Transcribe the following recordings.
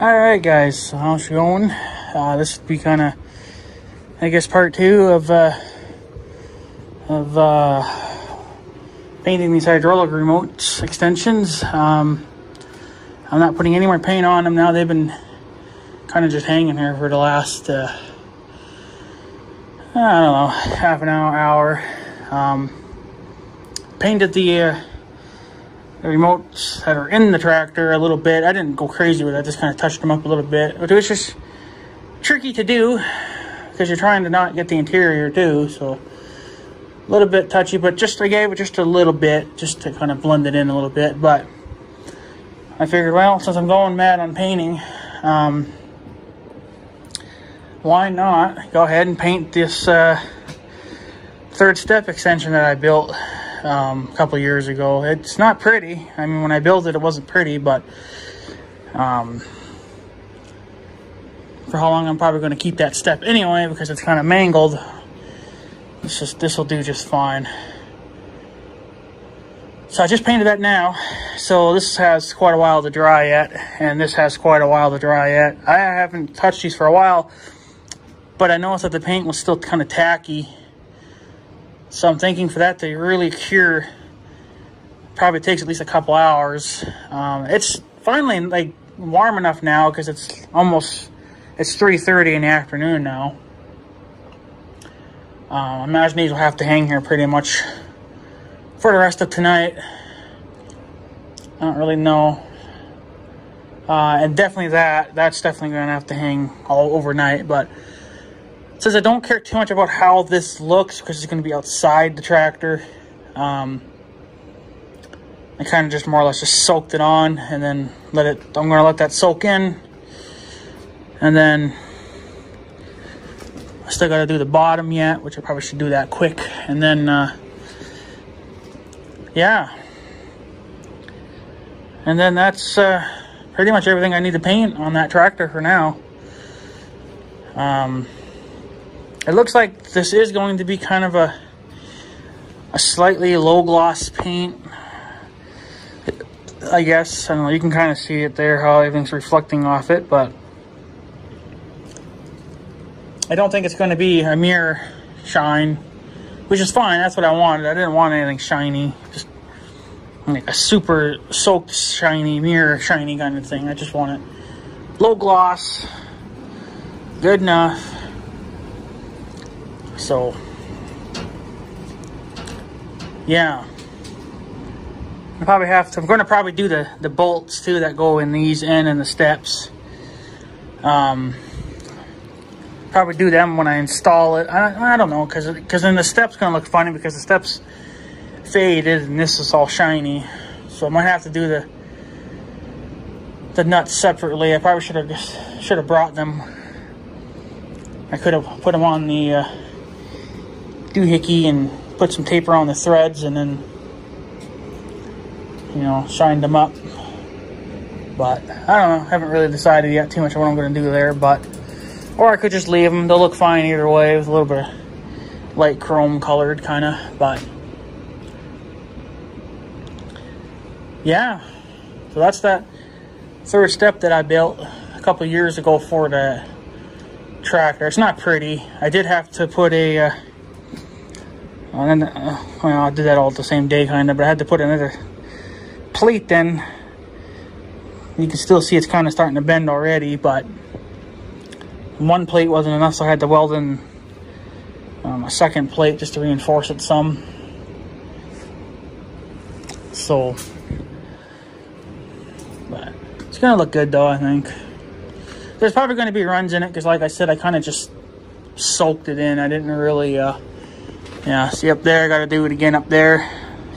Alright guys, how's it going? Uh, this would be kind of, I guess, part two of, uh, of, uh, painting these hydraulic remote extensions. Um, I'm not putting any more paint on them now. They've been kind of just hanging here for the last, uh, I don't know, half an hour, hour. Um, painted the, uh, the remotes that are in the tractor a little bit. I didn't go crazy with it. I just kind of touched them up a little bit. It was just tricky to do because you're trying to not get the interior too. So a little bit touchy, but just I gave it just a little bit just to kind of blend it in a little bit. But I figured, well, since I'm going mad on painting, um, why not go ahead and paint this uh, third step extension that I built um, a couple years ago. It's not pretty. I mean, when I built it, it wasn't pretty, but um, for how long I'm probably going to keep that step anyway because it's kind of mangled. This just this will do just fine. So I just painted that now. So this has quite a while to dry yet, and this has quite a while to dry yet. I haven't touched these for a while, but I noticed that the paint was still kind of tacky so I'm thinking for that to really cure, probably takes at least a couple hours. Um, it's finally like warm enough now because it's almost, it's 3.30 in the afternoon now. Uh, I imagine these will have to hang here pretty much for the rest of tonight. I don't really know. Uh, and definitely that, that's definitely going to have to hang all overnight, but says I don't care too much about how this looks because it's going to be outside the tractor. Um, I kind of just more or less just soaked it on and then let it, I'm going to let that soak in. And then I still got to do the bottom yet, which I probably should do that quick. And then, uh, yeah. And then that's uh, pretty much everything I need to paint on that tractor for now. Um, it looks like this is going to be kind of a a slightly low gloss paint. I guess, I don't know, you can kind of see it there, how everything's reflecting off it, but I don't think it's going to be a mirror shine, which is fine, that's what I wanted. I didn't want anything shiny, just like a super soaked shiny, mirror shiny kind of thing. I just want it low gloss, good enough. So, yeah. I probably have to, I'm going to probably do the, the bolts too that go in these in and the steps. Um, probably do them when I install it. I, I don't know, because because then the steps going to look funny because the steps faded and this is all shiny. So I might have to do the the nuts separately. I probably should have should have brought them. I could have put them on the uh, doohickey and put some tape around the threads and then you know shined them up. But I don't know haven't really decided yet too much what I'm going to do there but or I could just leave them they'll look fine either way with a little bit of light chrome colored kind of but yeah. So that's that third step that I built a couple years ago for the tractor. It's not pretty. I did have to put a uh, and then, uh, well, I did that all the same day, kind of, but I had to put another plate then. You can still see it's kind of starting to bend already, but one plate wasn't enough, so I had to weld in um, a second plate just to reinforce it some. So, but it's going to look good, though, I think. There's probably going to be runs in it, because like I said, I kind of just soaked it in. I didn't really... Uh, yeah, see up there, I got to do it again up there.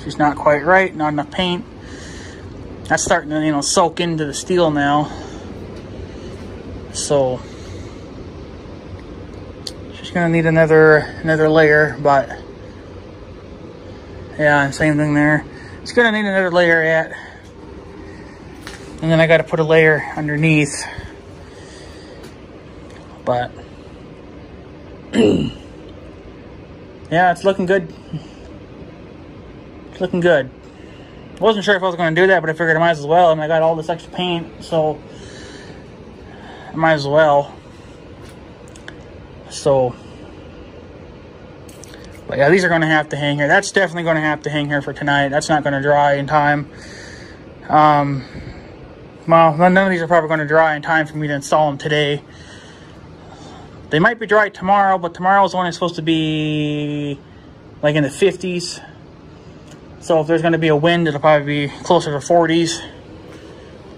She's not quite right, not enough paint. That's starting to, you know, soak into the steel now. So, she's to need another another layer, but yeah, same thing there. It's to need another layer yet. And then I got to put a layer underneath. But yeah, it's looking good. It's looking good. Wasn't sure if I was going to do that, but I figured I might as well. And I got all this extra paint, so I might as well. So, but yeah, these are going to have to hang here. That's definitely going to have to hang here for tonight. That's not going to dry in time. Um, well, none of these are probably going to dry in time for me to install them today. They might be dry tomorrow, but tomorrow is only supposed to be like in the 50s. So if there's going to be a wind, it'll probably be closer to 40s.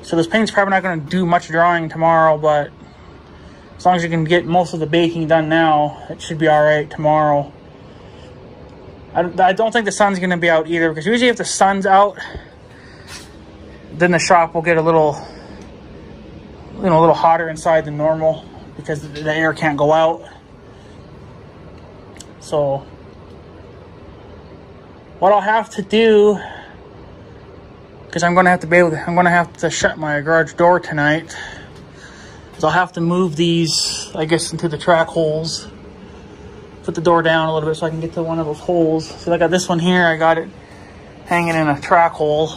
So this paint's probably not going to do much drying tomorrow, but as long as you can get most of the baking done now, it should be all right tomorrow. I, I don't think the sun's going to be out either, because usually if the sun's out, then the shop will get a little, you know, a little hotter inside than normal because the air can't go out. So what I'll have to do, because I'm going to have to be able to, I'm to have to shut my garage door tonight, is I'll have to move these, I guess, into the track holes. Put the door down a little bit so I can get to one of those holes. So I got this one here, I got it hanging in a track hole.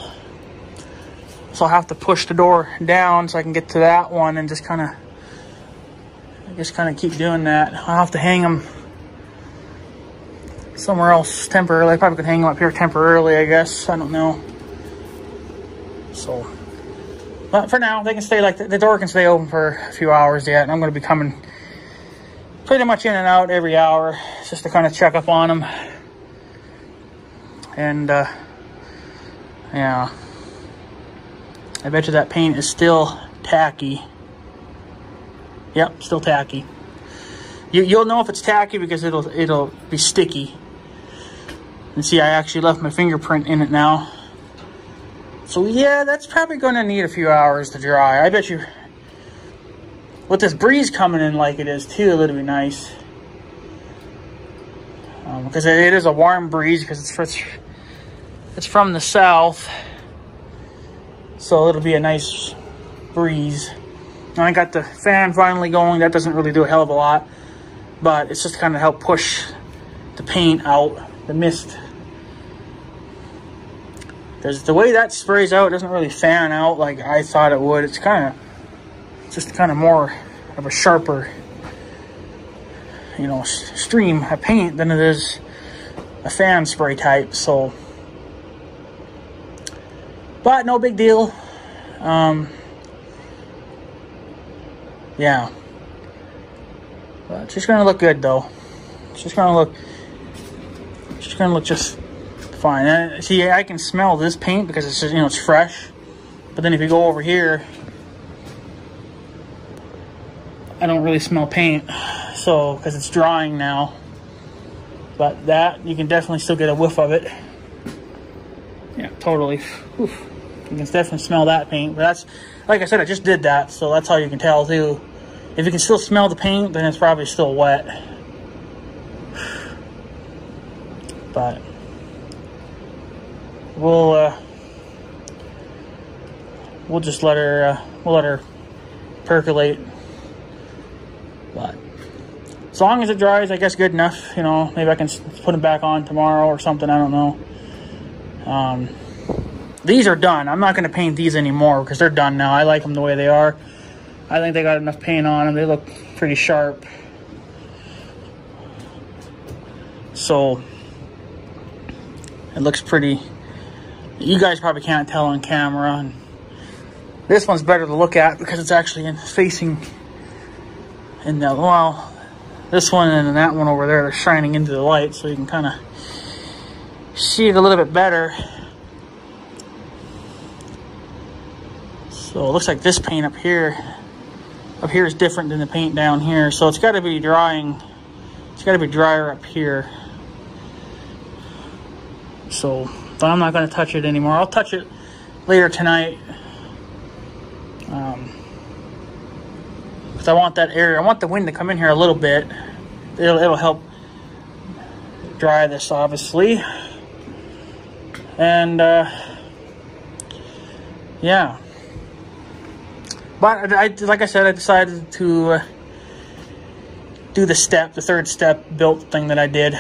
So I'll have to push the door down so I can get to that one and just kind of just kind of keep doing that. I'll have to hang them somewhere else temporarily. I probably could hang them up here temporarily, I guess. I don't know. So, but for now, they can stay like the, the door can stay open for a few hours yet. And I'm going to be coming pretty much in and out every hour just to kind of check up on them. And, uh, yeah. I bet you that paint is still tacky. Yep, still tacky. You, you'll know if it's tacky because it'll it'll be sticky. And see, I actually left my fingerprint in it now. So yeah, that's probably going to need a few hours to dry. I bet you, with this breeze coming in like it is too, it'll be nice. Um, because it is a warm breeze because it's, it's, it's from the south. So it'll be a nice breeze. I got the fan finally going. That doesn't really do a hell of a lot, but it's just kind of help push the paint out, the mist. Because the way that sprays out doesn't really fan out like I thought it would. It's kind of just kind of more of a sharper, you know, stream of paint than it is a fan spray type. So, but no big deal. Um, yeah. But just gonna look good though. She's gonna look, she's gonna look just fine. And see, I can smell this paint because it's just, you know, it's fresh. But then if you go over here, I don't really smell paint. So, because it's drying now. But that, you can definitely still get a whiff of it. Yeah, totally. Oof. You can definitely smell that paint. But that's, like I said, I just did that. So that's how you can tell too. If you can still smell the paint, then it's probably still wet. But we'll uh, we'll just let her uh, we'll let her percolate. But as long as it dries, I guess good enough. You know, maybe I can put it back on tomorrow or something. I don't know. Um, these are done. I'm not going to paint these anymore because they're done now. I like them the way they are. I think they got enough paint on them. They look pretty sharp. So, it looks pretty. You guys probably can't tell on camera. And this one's better to look at because it's actually in, facing in the, well, this one and that one over there, they're shining into the light so you can kind of see it a little bit better. So it looks like this paint up here up here is different than the paint down here. So it's got to be drying. It's got to be drier up here. So, I'm not going to touch it anymore. I'll touch it later tonight. Um, because I want that area, I want the wind to come in here a little bit. It'll, it'll help dry this, obviously. And, uh, yeah. But I, like I said, I decided to uh, do the step, the third step built thing that I did.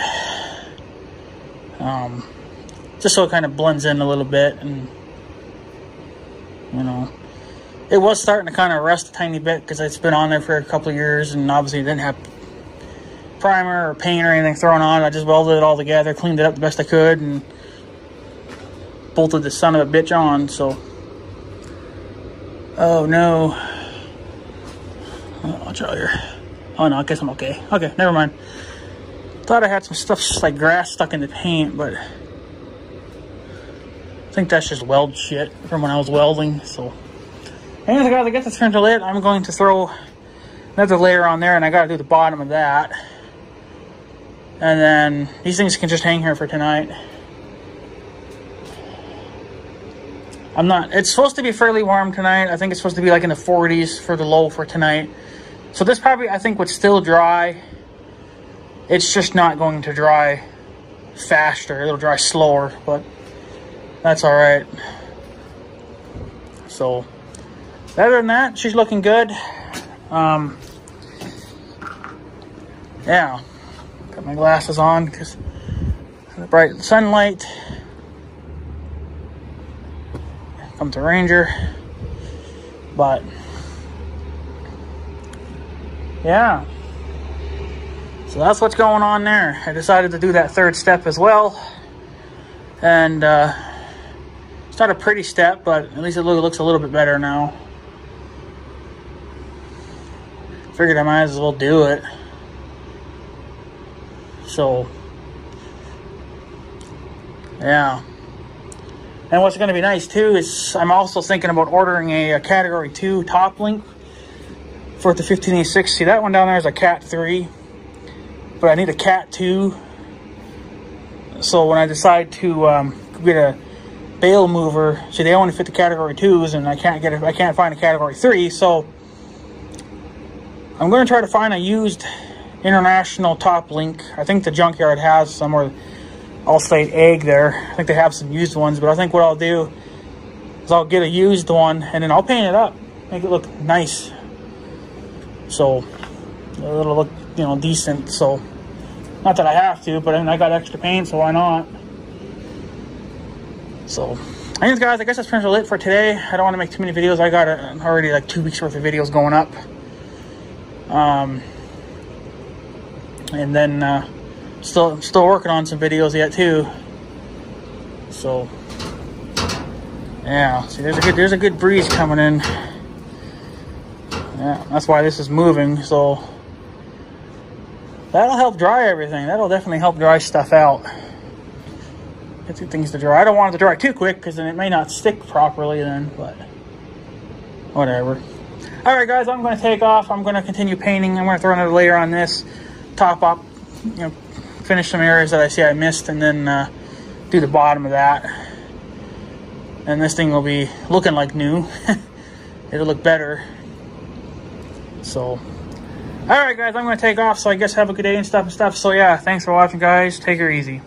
Um, just so it kind of blends in a little bit and, you know, it was starting to kind of rust a tiny bit because it's been on there for a couple years and obviously didn't have primer or paint or anything thrown on. I just welded it all together, cleaned it up the best I could, and bolted the son of a bitch on. So, oh no. Watch out here. Oh no, I guess I'm okay. Okay, never mind. Thought I had some stuff like grass stuck in the paint, but I think that's just weld shit from when I was welding. So, anyways, guys, I guess that's turned to it. I'm going to throw another layer on there, and I got to do the bottom of that. And then these things can just hang here for tonight. I'm not, it's supposed to be fairly warm tonight. I think it's supposed to be like in the 40s for the low for tonight. So this probably, I think, would still dry. It's just not going to dry faster. It'll dry slower, but that's all right. So, other than that, she's looking good. Um, yeah. Got my glasses on because the bright sunlight. Comes a Ranger. But, yeah. So that's what's going on there. I decided to do that third step as well. And, uh, it's not a pretty step, but at least it looks a little bit better now. Figured I might as well do it. So, yeah. And what's going to be nice too is I'm also thinking about ordering a, a Category 2 top link for the 1586. See, that one down there is a Cat 3, but I need a Cat 2. So when I decide to um, get a bale mover, see, they only fit the Category 2s, and I can't get it. I can't find a Category 3, so I'm going to try to find a used international top link. I think the junkyard has somewhere Allstate Ag there. I think they have some used ones, but I think what I'll do is I'll get a used one and then I'll paint it up, make it look nice. So it'll look, you know, decent. So not that I have to, but I mean I got extra paint, so why not? So anyways guys, I guess that's pretty much it for today. I don't want to make too many videos. I got already like two weeks worth of videos going up. Um, and then uh, still still working on some videos yet too. So yeah, see, there's a good there's a good breeze coming in. Yeah, that's why this is moving. So that'll help dry everything. That'll definitely help dry stuff out. Get things to dry. I don't want it to dry too quick because then it may not stick properly then, but whatever. All right, guys, I'm going to take off. I'm going to continue painting. I'm going to throw another layer on this, top up, you know, finish some areas that I see I missed, and then uh, do the bottom of that. And this thing will be looking like new. It'll look better. So, all right, guys, I'm going to take off. So I guess have a good day and stuff and stuff. So yeah, thanks for watching, guys. Take her easy.